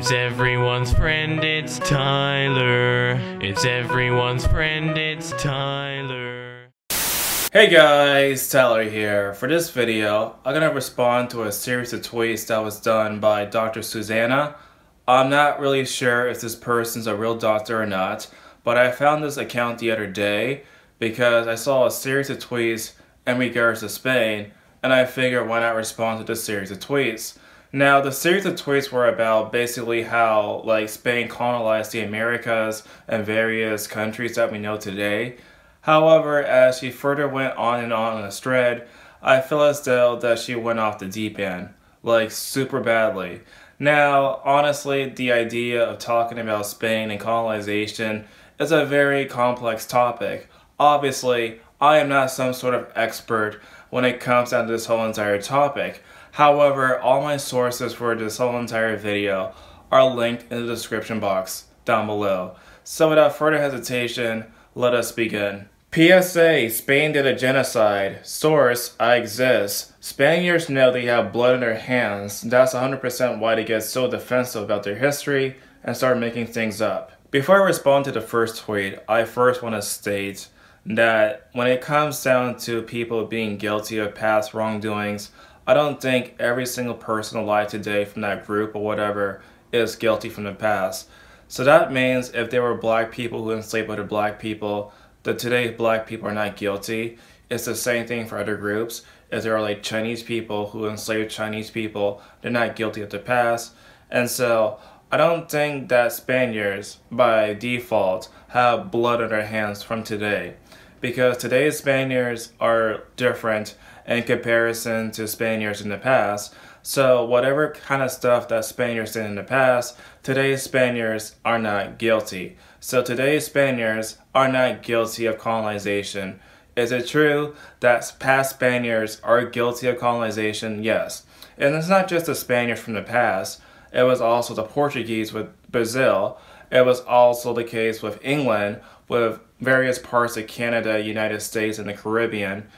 It's everyone's friend, it's Tyler. It's everyone's friend, it's Tyler. Hey guys, Tyler here. For this video, I'm gonna respond to a series of tweets that was done by Dr. Susanna. I'm not really sure if this person's a real doctor or not, but I found this account the other day because I saw a series of tweets in regards to Spain, and I figured why not respond to this series of tweets. Now, the series of tweets were about basically how like Spain colonized the Americas and various countries that we know today. However, as she further went on and on in this thread, I feel as though that she went off the deep end, like super badly. Now, honestly, the idea of talking about Spain and colonization is a very complex topic. Obviously, I am not some sort of expert when it comes down to this whole entire topic. However, all my sources for this whole entire video are linked in the description box down below. So without further hesitation, let us begin. PSA, Spain did a genocide. Source, I exist. Spaniards know they have blood in their hands. That's 100% why they get so defensive about their history and start making things up. Before I respond to the first tweet, I first want to state that when it comes down to people being guilty of past wrongdoings, I don't think every single person alive today from that group or whatever is guilty from the past. So that means if there were black people who enslaved other black people, that today black people are not guilty. It's the same thing for other groups. If there are like Chinese people who enslaved Chinese people, they're not guilty of the past. And so I don't think that Spaniards, by default, have blood on their hands from today. Because today's Spaniards are different in comparison to Spaniards in the past. So whatever kind of stuff that Spaniards did in the past, today's Spaniards are not guilty. So today's Spaniards are not guilty of colonization. Is it true that past Spaniards are guilty of colonization? Yes. And it's not just the Spaniards from the past. It was also the Portuguese with Brazil. It was also the case with England, with various parts of Canada, United States, and the Caribbean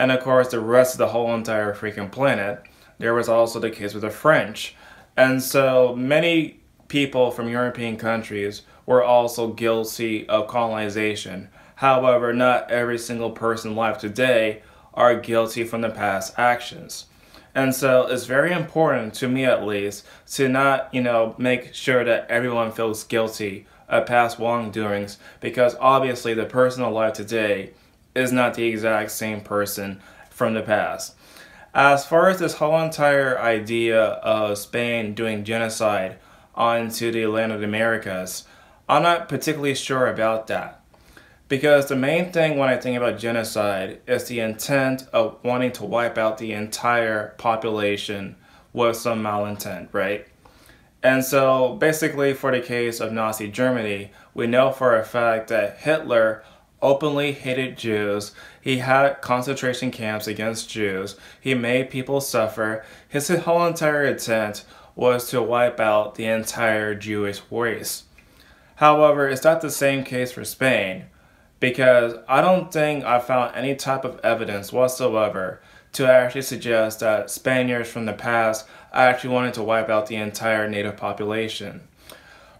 and of course the rest of the whole entire freaking planet. There was also the case with the French. And so many people from European countries were also guilty of colonization. However, not every single person alive today are guilty from the past actions. And so it's very important to me at least to not, you know, make sure that everyone feels guilty of past wrongdoings because obviously the person alive today is not the exact same person from the past. As far as this whole entire idea of Spain doing genocide onto the land of the Americas, I'm not particularly sure about that. Because the main thing when I think about genocide is the intent of wanting to wipe out the entire population with some malintent, right? And so basically for the case of Nazi Germany, we know for a fact that Hitler openly hated Jews. He had concentration camps against Jews. He made people suffer. His whole entire intent was to wipe out the entire Jewish race. However, it's not the same case for Spain because I don't think I found any type of evidence whatsoever to actually suggest that Spaniards from the past actually wanted to wipe out the entire native population.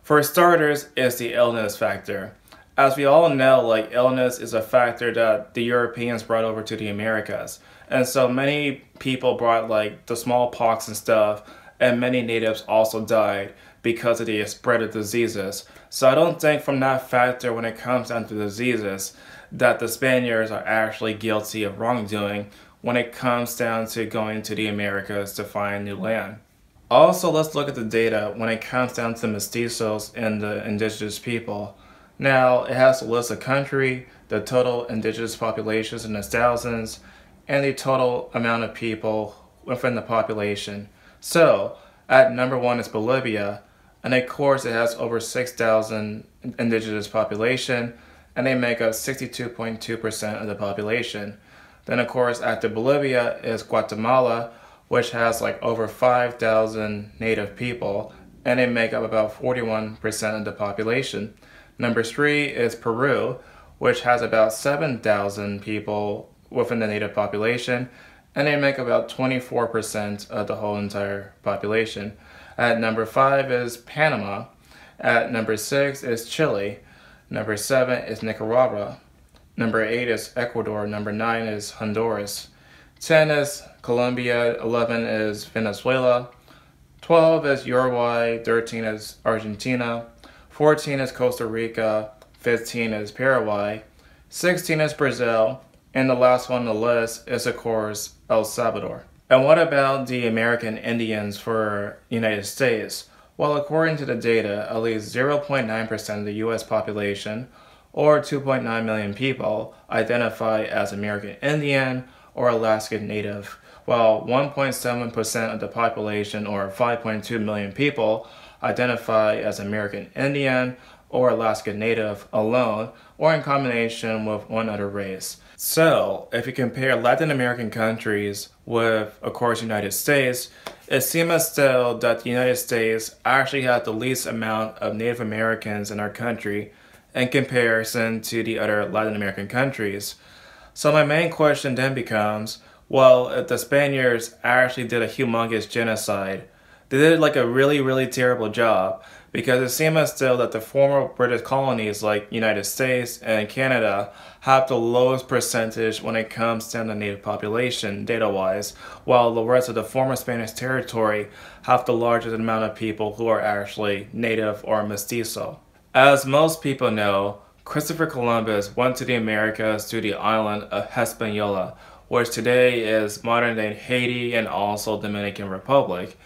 For starters, it's the illness factor as we all know, like illness is a factor that the Europeans brought over to the Americas. And so many people brought like the smallpox and stuff, and many natives also died because of the spread of diseases. So I don't think from that factor when it comes down to diseases that the Spaniards are actually guilty of wrongdoing when it comes down to going to the Americas to find new land. Also, let's look at the data when it comes down to mestizos and the indigenous people. Now, it has to list the country, the total indigenous populations in the thousands, and the total amount of people within the population. So, at number one is Bolivia, and of course it has over 6,000 indigenous population, and they make up 62.2% of the population. Then of course after Bolivia is Guatemala, which has like over 5,000 native people, and they make up about 41% of the population. Number three is Peru, which has about 7,000 people within the native population, and they make about 24% of the whole entire population. At number 5 is Panama. At number 6 is Chile. Number 7 is Nicaragua. Number 8 is Ecuador. Number 9 is Honduras. 10 is Colombia. 11 is Venezuela. 12 is Uruguay. 13 is Argentina. 14 is Costa Rica. 15 is Paraguay. 16 is Brazil. And the last one on the list is, of course, El Salvador. And what about the American Indians for United States? Well, according to the data, at least 0.9% of the US population, or 2.9 million people, identify as American Indian or Alaskan Native, while 1.7% of the population, or 5.2 million people, identify as American Indian or Alaskan Native alone, or in combination with one other race. So, if you compare Latin American countries with, of course, United States, it seems still that the United States actually has the least amount of Native Americans in our country in comparison to the other Latin American countries. So my main question then becomes, well, if the Spaniards actually did a humongous genocide, they did like a really, really terrible job because it seems as still that the former British colonies like United States and Canada have the lowest percentage when it comes to the native population data-wise, while the rest of the former Spanish territory have the largest amount of people who are actually native or mestizo. As most people know, Christopher Columbus went to the Americas to the island of Hispaniola, which today is modern-day Haiti and also Dominican Republic.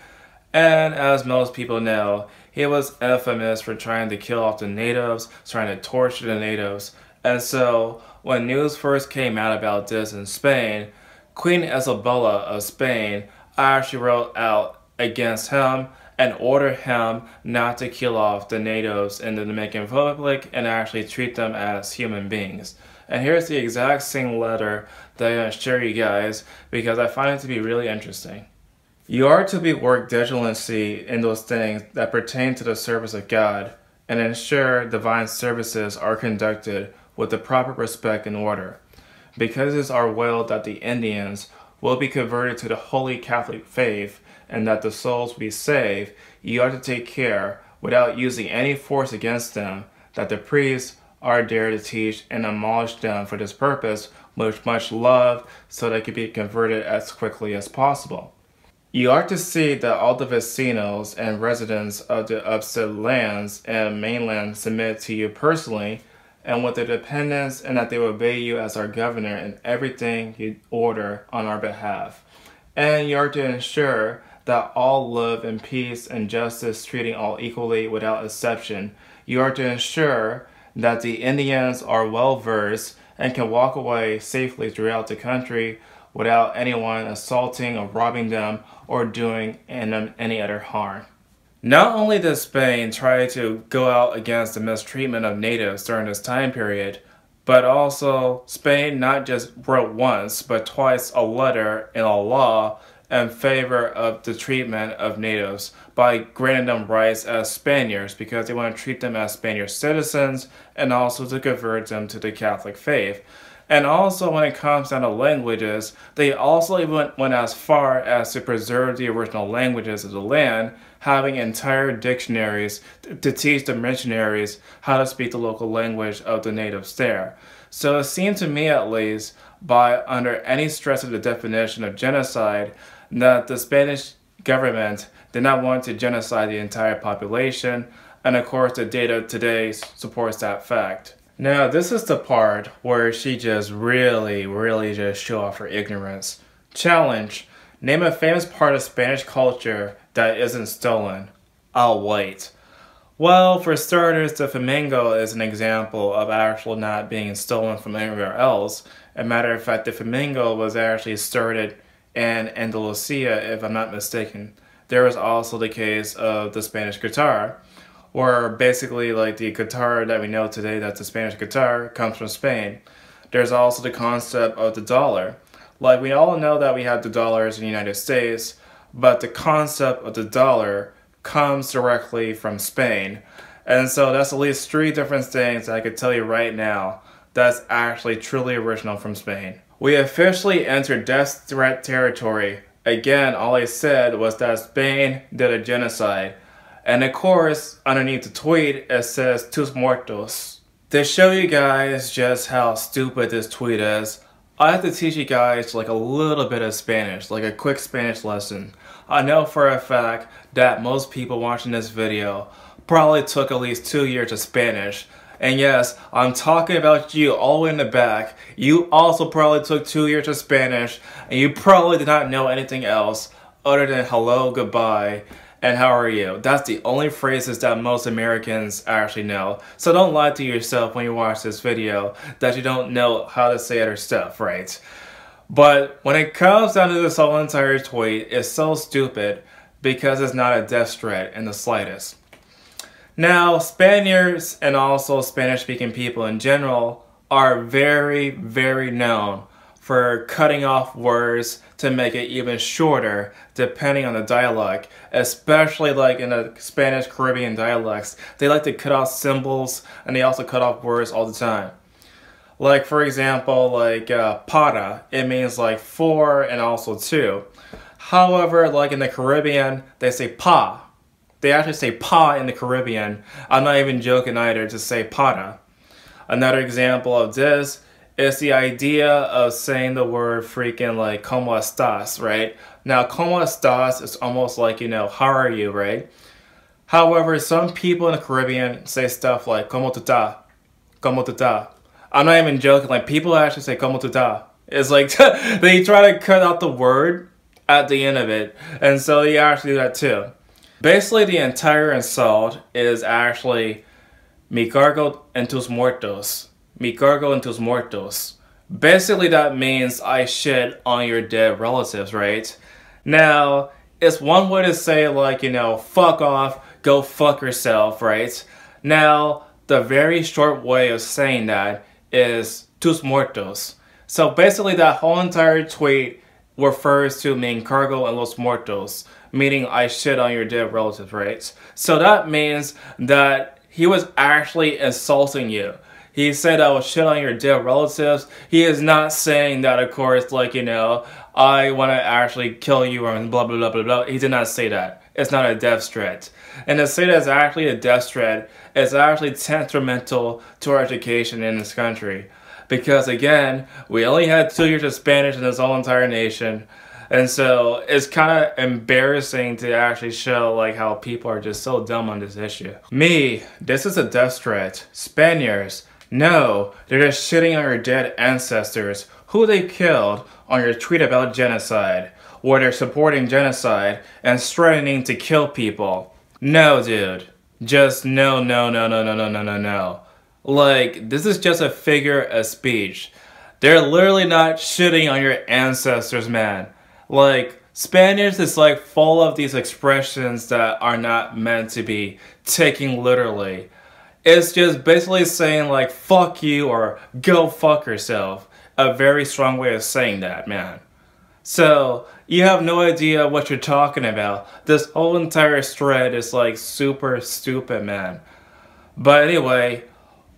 And as most people know, he was infamous for trying to kill off the natives, trying to torture the natives. And so, when news first came out about this in Spain, Queen Isabella of Spain actually wrote out against him and ordered him not to kill off the natives in the Dominican Republic and actually treat them as human beings. And here's the exact same letter that I'm going to share you guys because I find it to be really interesting. You are to be work diligently in those things that pertain to the service of God, and ensure divine services are conducted with the proper respect and order. Because it is our will that the Indians will be converted to the Holy Catholic faith and that the souls be saved, you are to take care, without using any force against them, that the priests are there to teach and admonish them for this purpose with much love so they can be converted as quickly as possible. You are to see that all the vecinos and residents of the upset lands and mainland submit to you personally and with their dependence and that they will obey you as our governor in everything you order on our behalf. And you are to ensure that all love and peace and justice treating all equally without exception. You are to ensure that the Indians are well versed and can walk away safely throughout the country without anyone assaulting or robbing them or doing any other harm. Not only did Spain try to go out against the mistreatment of natives during this time period, but also Spain not just wrote once but twice a letter in a law in favor of the treatment of natives by granting them rights as Spaniards because they want to treat them as Spaniard citizens and also to convert them to the Catholic faith. And also when it comes down to languages, they also even went as far as to preserve the original languages of the land, having entire dictionaries to teach the missionaries how to speak the local language of the natives there. So it seemed to me at least, by under any stress of the definition of genocide, that the Spanish government did not want to genocide the entire population, and of course the data today supports that fact. Now, this is the part where she just really, really just show off her ignorance. Challenge. Name a famous part of Spanish culture that isn't stolen. I'll wait. Well, for starters, the flamenco is an example of actual not being stolen from anywhere else. A matter of fact, the flamenco was actually started in Andalusia, if I'm not mistaken. There was also the case of the Spanish guitar or basically like the guitar that we know today that's a Spanish guitar comes from Spain. There's also the concept of the dollar. Like we all know that we have the dollars in the United States, but the concept of the dollar comes directly from Spain. And so that's at least three different things I could tell you right now that's actually truly original from Spain. We officially entered death threat territory Again, all I said was that Spain did a genocide. And of course, underneath the tweet, it says Tus Muertos. To show you guys just how stupid this tweet is, I have to teach you guys like a little bit of Spanish, like a quick Spanish lesson. I know for a fact that most people watching this video probably took at least two years of Spanish. And yes, I'm talking about you all the way in the back. You also probably took two years of Spanish and you probably did not know anything else other than hello, goodbye, and how are you? That's the only phrases that most Americans actually know. So don't lie to yourself when you watch this video that you don't know how to say other stuff, right? But when it comes down to this whole entire tweet, it's so stupid because it's not a death threat in the slightest. Now, Spaniards and also Spanish speaking people in general are very, very known for cutting off words to make it even shorter depending on the dialect, especially like in the Spanish Caribbean dialects. They like to cut off symbols and they also cut off words all the time. Like for example, like uh, para, it means like for and also to. However, like in the Caribbean, they say pa, they actually say pa in the Caribbean. I'm not even joking either to say para. Another example of this is the idea of saying the word freaking like como estás, right? Now, como estás is almost like, you know, how are you, right? However, some people in the Caribbean say stuff like como tu ta, como tu ta. I'm not even joking, like people actually say como tu ta. It's like they try to cut out the word at the end of it, and so they actually do that too. Basically, the entire insult is actually Mi cargo en tus muertos. Mi cargo en tus muertos. Basically, that means I shit on your dead relatives, right? Now, it's one way to say, like, you know, fuck off, go fuck yourself, right? Now, the very short way of saying that is tus muertos. So basically, that whole entire tweet refers to me cargo en los muertos meaning I shit on your dead relatives, right? So that means that he was actually insulting you. He said I was shit on your dead relatives. He is not saying that, of course, like, you know, I want to actually kill you or blah, blah, blah, blah, blah. He did not say that. It's not a death threat. And to say that it's actually a death threat is actually detrimental to our education in this country. Because again, we only had two years of Spanish in this whole entire nation. And so it's kind of embarrassing to actually show like how people are just so dumb on this issue. Me, this is a death threat. Spaniards, no, they're just shitting on your dead ancestors who they killed on your tweet about genocide, or they're supporting genocide and threatening to kill people. No, dude. Just no, no, no, no, no, no, no, no, no. Like, this is just a figure of speech. They're literally not shitting on your ancestors, man. Like, Spanish is like full of these expressions that are not meant to be taken literally. It's just basically saying like fuck you or go fuck yourself. A very strong way of saying that, man. So, you have no idea what you're talking about. This whole entire thread is like super stupid, man. But anyway,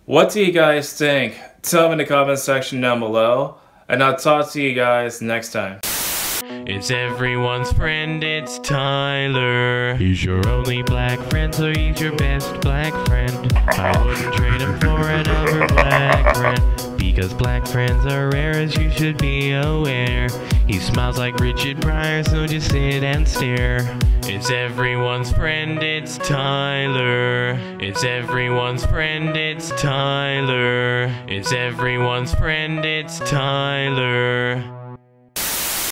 what do you guys think? Tell me in the comment section down below. And I'll talk to you guys next time. It's everyone's friend, it's Tyler. He's your only black friend, so he's your best black friend. I wouldn't trade him for another black friend. Because black friends are rare, as you should be aware. He smiles like Richard Pryor, so just sit and stare. It's everyone's friend, it's Tyler. It's everyone's friend, it's Tyler. It's everyone's friend, it's Tyler.